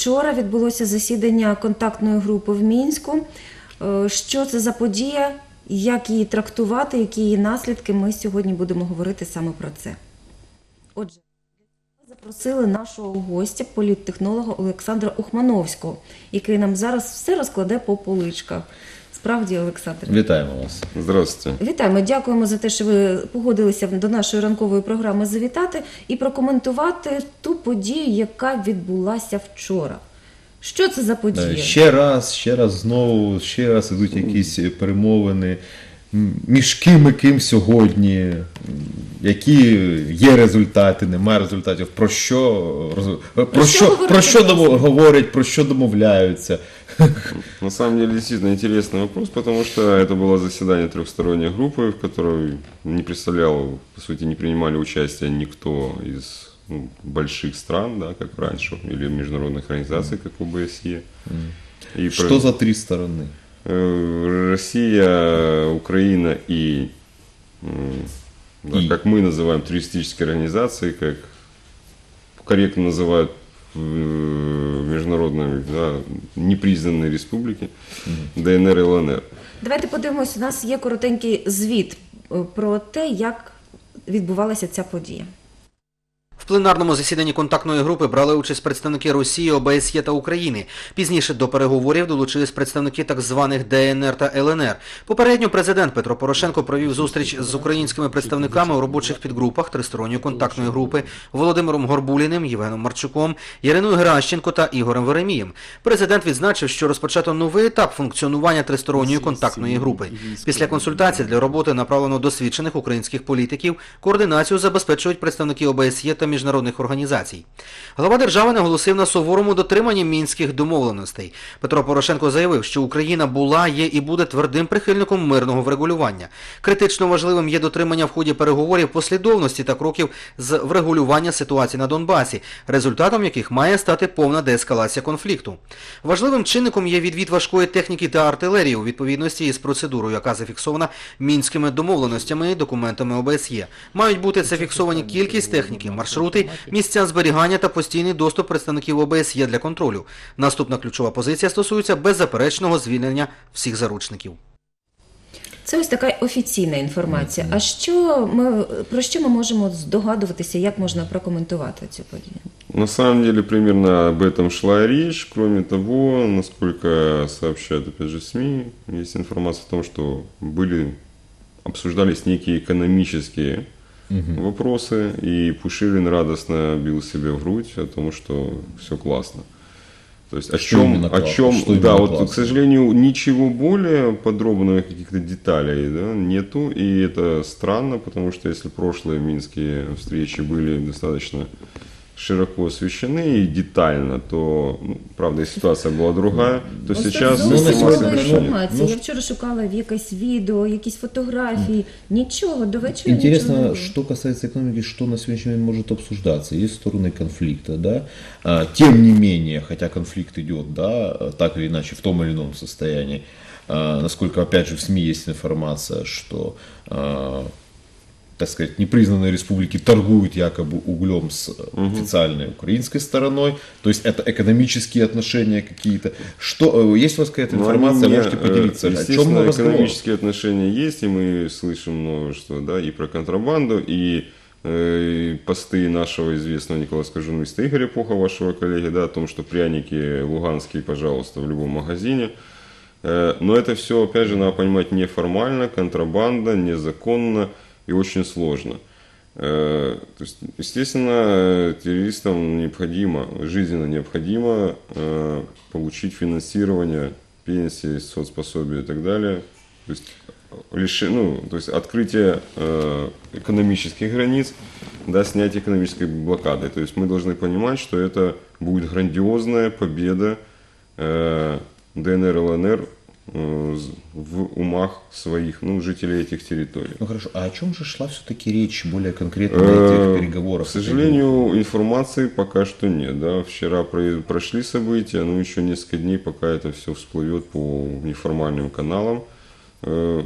Вчора відбулося засідання контактної групи в Мінську. Е, Що це за подія, як її трактувати, які її наслідки? Ми сьогодні будемо говорити саме про це. Отже, запросили нашого гостя, політтехнолога Олександра Ухмановського, який нам зараз все розкладе по поличках. Справді, Олександр. Вітаємо вас. Здравствуйте. Вітаємо, дякуємо за те, що ви погодилися до нашої ранкової програми завітати і прокоментувати ту подію, яка відбулася вчора. Що це за подія? Е, Ще раз, ще раз знову, ще раз ідуть якісь перемовини. Між ким і ким сьогодні, які є результати, немає результатів, про що, роз- про що що, про що говорять, про що домовляються. На самом деле действительно интересный вопрос, потому что это было заседание трехсторонней группы, в которой не представлял, по сути, не принимали участие никто из ну, больших стран, да, как раньше, или международных организаций, как ОБСЕ. И Що про- за три сторони? Э, Россия, Украина и, да, И. как мы называем, туристические организации, как корректно называют э, международные да, непризнанные республики, ДНР и ЛНР. Давайте подивимось, у нас є коротенький звіт е, про те, як відбувалася ця подія. В пленарному засіданні контактної групи брали участь представники Росії, ОБСЄ та України. Пізніше до переговорів долучились представники так званих ДНР та ЛНР. Попередньо президент Петро Порошенко провів зустріч з українськими представниками у робочих підгрупах тристоронньої контактної групи Володимиром Горбуліним, Євгеном Марчуком, Яриною Геращенко та Ігорем Веремієм. Президент відзначив, що розпочато новий етап функціонування тристоронньої контактної групи. Після консультацій для роботи направлено досвідчених українських політиків. Координацію забезпечують представники ОБСЄ та міжнародних організацій. Глава держави наголосив на суворому дотриманні мінських домовленостей. Петро Порошенко заявив, що Україна була, є і буде твердим прихильником мирного врегулювання. Критично важливим є дотримання в ході переговорів послідовності та кроків з врегулювання ситуації на Донбасі, результатом яких має стати повна деескалація конфлікту. Важливим чинником є відвід важкої техніки та артилерії у відповідності із процедурою, яка зафіксована мінськими домовленостями і документами ОБСЄ. Мають бути зафіксовані кількість техніки, маршрути, місця зберігання та постійний доступ представників ОБСЄ для контролю. Наступна ключова позиція стосується беззаперечного звільнення всіх заручників. Це ось така офіційна інформація. А що ми про що ми можемо здогадуватися, як можна прокоментувати цю подію? На самом деле примерно об этом шла и речь. Кроме того, насколько сообщают опять же СМИ, есть информация о том, что были обсуждались некие экономические вопросы, и Пушилин радостно бил себе в грудь о том, что все классно. То есть о Что чем, о чем, Что да, вот, классно? к сожалению, ничего более подробных каких-то деталей да, нету, и это странно, потому что если прошлые минские встречи были достаточно широко освещены и детально, то, ну, правда, и ситуация была другая, то Ось сейчас це Ну, на зовсім сьогодні нова не информации нет. інформація. Ну, Я вчора шукала в якесь відео, якісь фотографії. Нічого, до вечора нічого не Интересно, було. что касается экономики, что на сегодняшний момент может обсуждаться. Есть стороны конфликта, да. А, Тем не менее, хотя конфликт идет, да, так или иначе, в том или ином состоянии, а, насколько, опять же, в СМИ есть информация, что а, так сказать, непризнанные республики торгуют якобы углем с официальной украинской стороной, то есть это экономические отношения какие-то. Что, э, есть у вас какая-то Ну, информация, они, можете э, поделиться? О чем мы экономические отношения есть, и мы слышим множество, да, и про контрабанду, и э, посты нашего известного николаевского журналиста Игоря Поха, вашего коллеги, да, о том, что пряники луганские, пожалуйста, в любом магазине. Э, Но это все, опять же, надо понимать неформально, контрабанда, незаконно и очень сложно. Э, То есть, естественно, террористам необходимо, жизненно необходимо э, получить финансирование пенсии, соцпособия и так далее. То есть, лиши- ну, то есть открытие э, экономических границ, да, снятие экономической блокады. То есть мы должны понимать, что это будет грандиозная победа ДНР ЛНР в умах своих, ну, жителей этих территорий. Ну хорошо, а о чем же шла все-таки речь более конкретно на Э, этих переговорах? К сожалению, информации пока что нет. Да? Вчера про- прошли события, но еще несколько дней, пока это все всплывет по неформальным каналам. Э,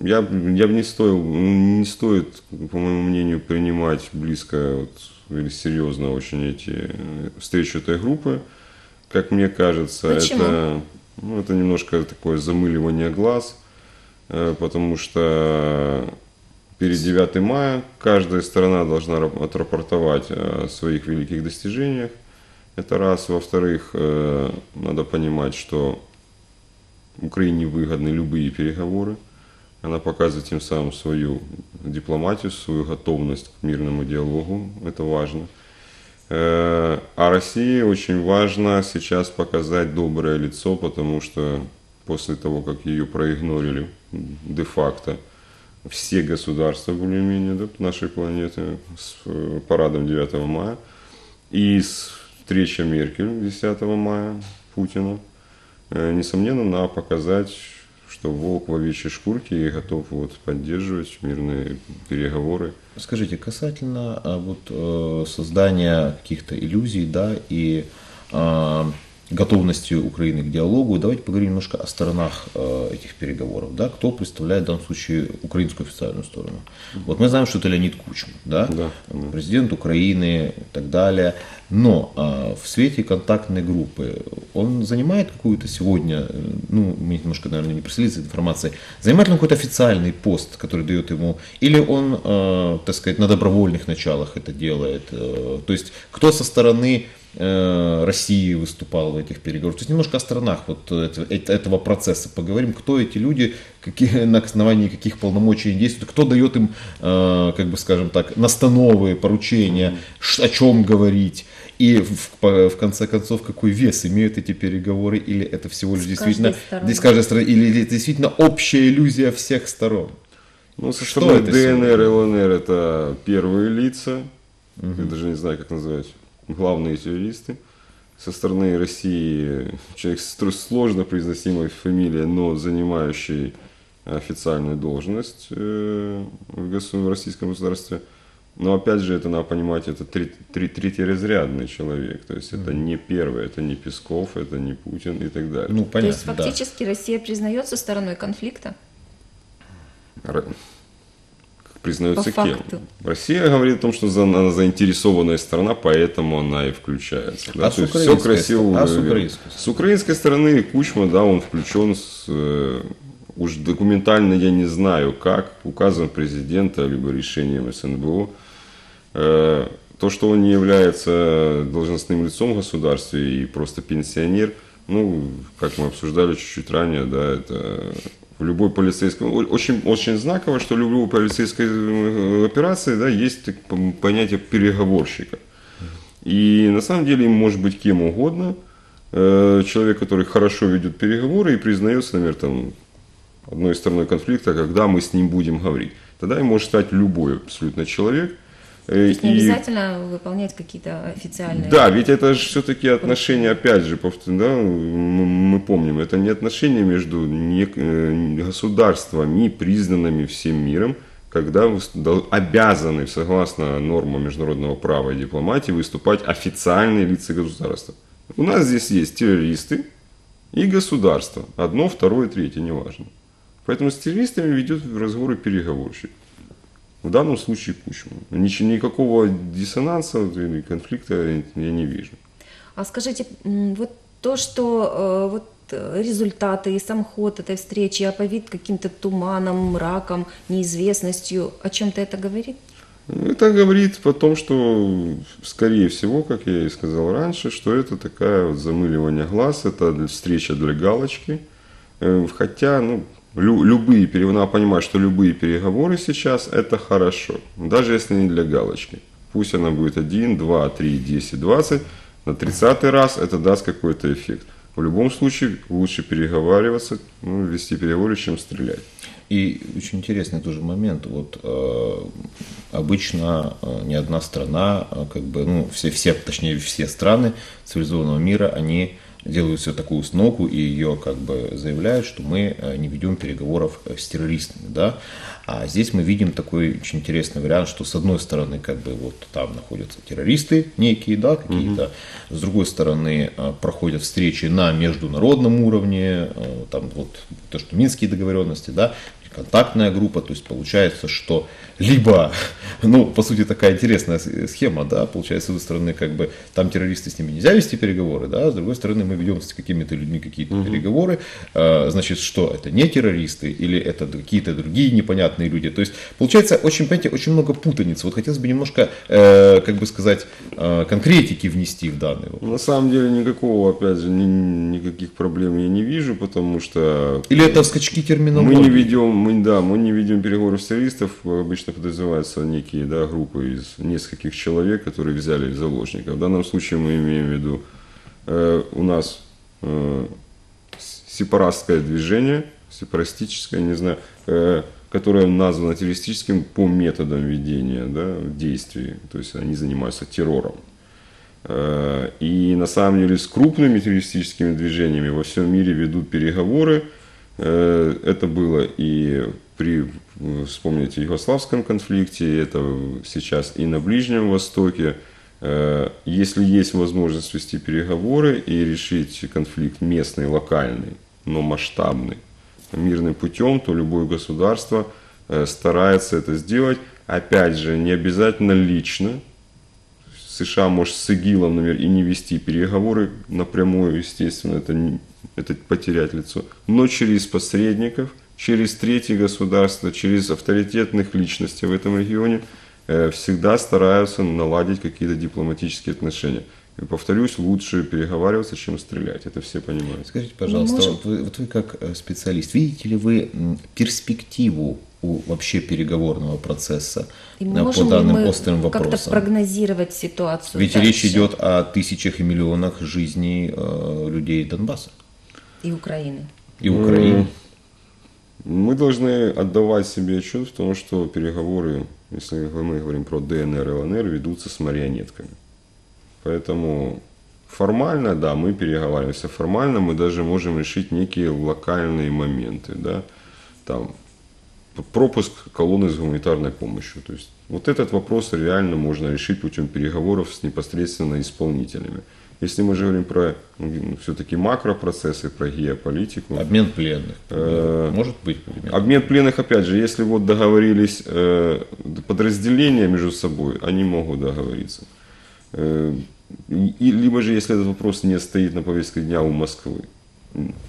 Я, я бы не стоил, ну, не стоит, по моему мнению, принимать близко вот, или серьезно очень эти э, встречи этой группы. как мне кажется, Почему? это, ну, это немножко такое замыливание глаз, э, потому что перед 9 мая каждая сторона должна рап- отрапортовать о своих великих достижениях. Это раз. Во-вторых, э, надо понимать, что Украине выгодны любые переговоры. Она показывает тем самым свою дипломатию, свою готовность к мирному диалогу. Это важно. Э, А России очень важно сейчас показать доброе лицо, потому что после того, как ее проигнорили де-факто все государства более-менее да, нашей планеты с э, парадом 9 мая и с встреча Меркель 10 мая Путина, э, несомненно, надо показать, что волк в овечьей шкурке и готов вот, поддерживать мирные переговоры. Скажите, касательно а, вот, э, создания каких-то иллюзий, да, и готовности Украины к диалогу, давайте поговорим немножко о сторонах э, этих переговоров, да, кто представляет в данном случае украинскую официальную сторону. Вот мы знаем, что это Леонид Кучма, да, Да, президент Украины и так далее, но а, в свете контактной группы он занимает какую-то сегодня, э, ну, мне немножко, наверное, не прислились информации, занимает ли он какой-то официальный пост, который дает ему, или он, э, так сказать, на добровольных началах это делает, э, то есть кто со стороны э, России выступал в этих переговорах. То есть немножко о сторонах вот это- это- этого процесса поговорим, кто эти люди, какие, на основании каких полномочий действуют, кто дает им, э, как бы скажем так, настановы, поручения, о чем говорить. И в, в конце концов, какой вес имеют эти переговоры, или это всего лишь С действительно, с каждой стороны, или это действительно общая иллюзия всех сторон. Ну, со Что стороны ДНР и ЛНР это первые лица, я даже не знаю, как назвать, главные террористы. Со стороны России человек с сложно произносимой фамилией, но занимающий официальную должность э, в, российском государстве. Но опять же, это надо понимать, это три- три- третьеразрядный человек. То есть это не первый, это не Песков, это не Путин и так далее. Ну, То понятно, есть да. фактически Россия признается стороной конфликта? Признается По кем? факту. Россия говорит о том, что за- она заинтересованная страна, поэтому она и включается. Да? А с То есть украинской все красиво. а с украинской С украинской стороны Кучма, да, он включен с, э, уж документально я не знаю как, указом президента, либо решением СНБО. Э, То, что он не является должностным лицом в государстве и просто пенсионер, ну, как мы обсуждали чуть-чуть ранее, да, это в любой полицейской... Очень, очень знаково, что в любой полицейской э, операции да, есть понятие переговорщика. И на самом деле им может быть кем угодно. Э, Человек, который хорошо ведет переговоры и признается, например, там, одной стороной конфликта, когда мы с ним будем говорить. Тогда им может стать любой абсолютно человек. То есть не и- обязательно выполнять какие-то официальные... да, ведь это же все-таки отношения, опять же, повтор- да, мы помним, это не отношения между э, государствами, признанными всем миром, когда обязаны, согласно нормам международного права и дипломатии, выступать официальные лица государства. У нас здесь есть террористы и государство. Одно, второе, третье, неважно. Поэтому с террористами ведет разговоры переговорщик. В данном случае Кучма. Ничего, никакого диссонанса или конфликта я не вижу. А скажите, вот то, что э, вот э, результаты и сам ход этой встречи оповит каким-то туманом, мраком, неизвестностью, о чем-то это говорит? Это говорит о том, что, скорее всего, как я и сказал раньше, что это такая вот замыливание глаз, это встреча для галочки. Э, Хотя, ну, лю- любые, надо понимать, что любые переговоры сейчас это хорошо, даже если не для галочки. Пусть она будет 1, 2, 3, 10, 20, на 30 раз это даст какой-то эффект. В любом случае лучше переговариваться, ну, вести переговоры, чем стрелять. И очень интересный тоже момент. Вот э, обычно э, ни одна страна, э, как бы, ну, все, все, точнее, все страны цивилизованного мира, они делают себе такую установку и ее как бы заявляют, что мы э, не ведем переговоров э, с террористами, да. А здесь мы видим такой очень интересный вариант, что с одной стороны как бы вот там находятся террористы некие, да, какие-то, с другой стороны э, проходят встречи на международном уровне, э, там вот то, что минские договоренности, да, контактная группа, то есть получается, что либо, ну, по сути, такая интересная схема, да, получается, с одной стороны, как бы, там террористы с ними нельзя вести переговоры, да, с другой стороны, мы ведем с какими-то людьми какие-то переговоры, э, значит, что это не террористы или это какие-то другие непонятные люди, то есть, получается, очень, понимаете, очень много путаниц, вот хотелось бы немножко, э, как бы сказать, э, конкретики внести в данный вопрос. На самом деле никакого, опять же, ни- никаких проблем я не вижу, потому что Или это скачки терминологии? мы не ведем, мы, да, мы не ведем переговоров террористов, обычно подразумеваются некие да, группы из нескольких человек, которые взяли заложников. В данном случае мы имеем в виду, э, у нас э, сепаратское движение, сепаратистическое, не знаю, э, которое названо террористическим по методам ведения да, действий, то есть они занимаются террором. Э, И на самом деле с крупными террористическими движениями во всем мире ведут переговоры. Э, Это было и при, э, вспомните, югославском конфликте, это сейчас и на Ближнем Востоке. Э, Если есть возможность вести переговоры и решить конфликт местный, локальный, но масштабный, мирным путем, то любое государство старается это сделать. Опять же, не обязательно лично, США может с ИГИЛом, например, и не вести переговоры напрямую, естественно, это, не- это потерять лицо, но через посредников, через третьи государства, через авторитетных личностей в этом регионе э, всегда стараются наладить какие-то дипломатические отношения. И повторюсь, лучше переговариваться, чем стрелять. Это все понимают. Скажите, пожалуйста, можем- вот, вы, вот вы как э, специалист, видите ли вы перспективу у вообще переговорного процесса И по данным мы острым как-то вопросам? прогнозировать ситуацию Ведь дальше? речь идет о тысячах и миллионах жизней э, людей Донбасса И Украины. и Украины. Мы должны отдавать себе отчет в том, что переговоры, если мы говорим про ДНР и ЛНР, ведутся с марионетками. Поэтому формально, да, мы переговариваемся. Формально мы даже можем решить некие локальные моменты, да, там пропуск колонны с гуманитарной помощью. То есть вот этот вопрос реально можно решить путем переговоров с непосредственно исполнителями. Если мы же говорим про все-таки макропроцессы, про геополитику, Обмен пленных. Э, Может быть, примерно. Обмен пленных, опять же, если вот договорились э, подразделения между собой, они могут договориться. Э, и, либо же, если этот вопрос не стоит на повестке дня у Москвы.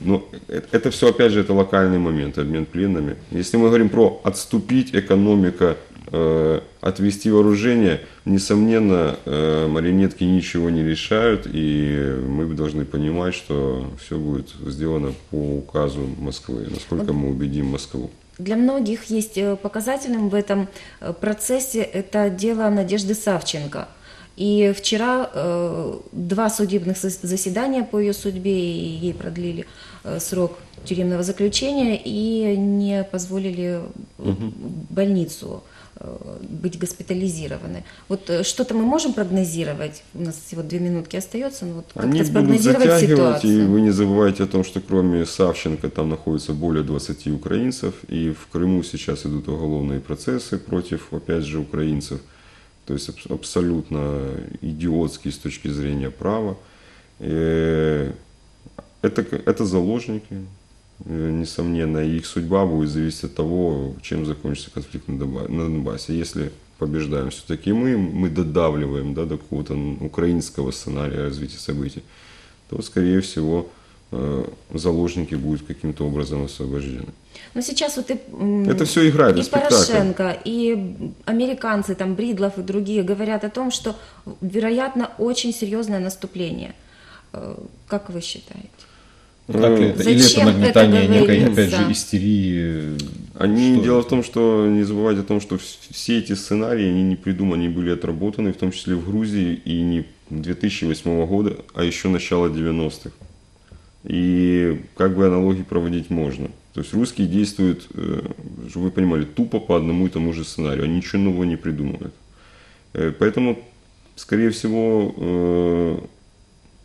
Но э- это все, опять же, это локальный момент, обмен пленными. Если мы говорим про отступить, экономика, э, отвести вооружение, несомненно, э, марионетки ничего не решают, и мы должны понимать, что все будет сделано по указу Москвы, насколько мы убедим Москву. Для многих есть э, показательным в этом э, процессе это дело Надежды Савченко. И вчера э, два судебных зас- заседания по ее судьбе, и ей продлили э, срок тюремного заключения и не позволили в больницу э, быть госпитализированной. Вот э, что-то мы можем прогнозировать? У нас всего две минутки остается, но вот как-то спрогнозировать затягивать, и ситуацию. вы не забывайте о том, что кроме Савченко там находится более 20 украинцев, и в Крыму сейчас идут уголовные процессы против, опять же, украинцев. То есть абс- абсолютно идиотские с точки зрения права. Э, Это, это заложники, несомненно, и их судьба будет зависеть от того, чем закончится конфликт на Донба- на Донбассе. Если побеждаем все-таки мы, мы додавливаем да, до какого-то украинского сценария развития событий, то, скорее всего, заложники будут каким-то образом освобождены. Но сейчас вот и, Это всё играет, и это спектакль. Порошенко, и американцы, там Бридлов и другие говорят о том, что вероятно очень серьезное наступление. Э, Как вы считаете? Так ли это? Или это Зачем это нагнетание некой, опять же, истерии? Они, Что дело это? в том, что не забывайте о том, что вс- все эти сценарии, они не придуманы, они были отработаны, в том числе в Грузии и не 2008 года, а еще начало 90-х. И как бы аналогии проводить можно. То есть русские действуют, э, чтобы вы понимали, тупо по одному и тому же сценарию. Они ничего нового не придумывают. Э, Поэтому, скорее всего, э,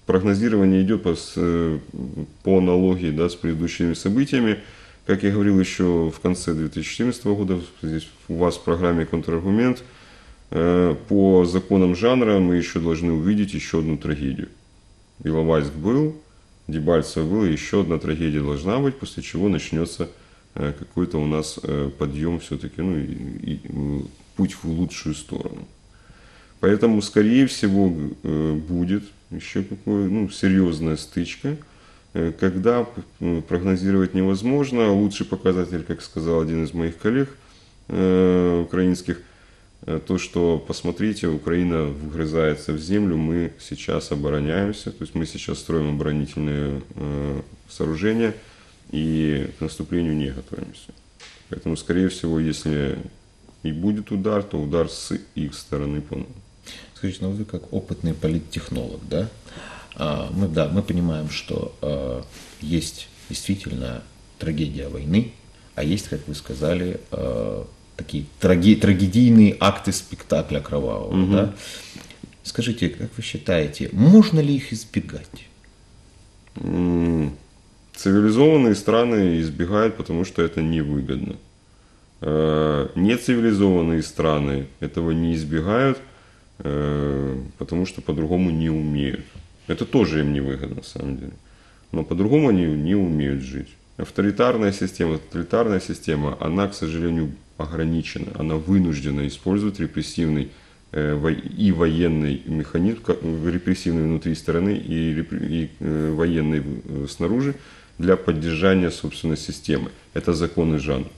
прогнозирование идет по, по аналогии да, с предыдущими событиями. Как я говорил еще в конце 2014 года, здесь у вас в программе «Контраргумент», по законам жанра мы еще должны увидеть еще одну трагедию. Иловайск был, Дебальцево еще одна трагедия должна быть, после чего начнется э, какой-то у нас э, подъем все-таки, ну, и, и, м, путь в лучшую сторону. Поэтому, скорее всего, э, будет еще какая ну, серьезная стычка, э, когда э, прогнозировать невозможно. Лучший показатель, как сказал один из моих коллег э, украинских, э, то, что, посмотрите, Украина вгрызается в землю, мы сейчас обороняемся, то есть мы сейчас строим оборонительные э, сооружения и к наступлению не готовимся. Поэтому, скорее всего, если и будет удар, то удар с их стороны по нам. Скажите, ну вы как опытный политтехнолог, да? А, Мы, да, мы понимаем, что а, есть действительно трагедия войны, а есть, как вы сказали, а, такие траге- трагедийные акты спектакля кровавого, да? Скажите, как вы считаете, можно ли их избегать? Цивилизованные страны избегают, потому что это невыгодно. Э, Нецивилизованные страны этого не избегают, э, потому что по-другому не умеют. Это тоже им невыгодно, на самом деле. Но по-другому они не умеют жить. Авторитарная система, тоталитарная система, она, к сожалению, ограничена. Она вынуждена использовать репрессивный э, и военный механизм, э, репрессивный внутри страны и, и, э, военный снаружи, для поддержания собственной системы. Это законы жанра.